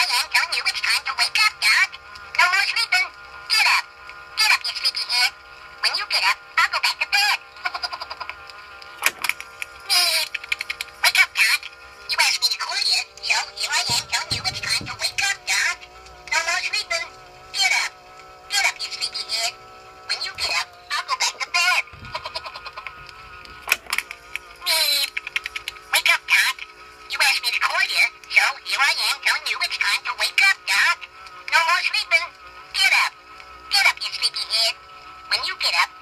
I am telling you it's time to wake up, Doc. No more sleeping. Get up. Get up, you sleepy head. When you get up, I'll go back to bed. Meep. Wake up, Doc. You asked me to call you, so here I am telling you it's time to wake up, Doc. No more sleeping. Get up. Get up, you sleepy head. When you get up,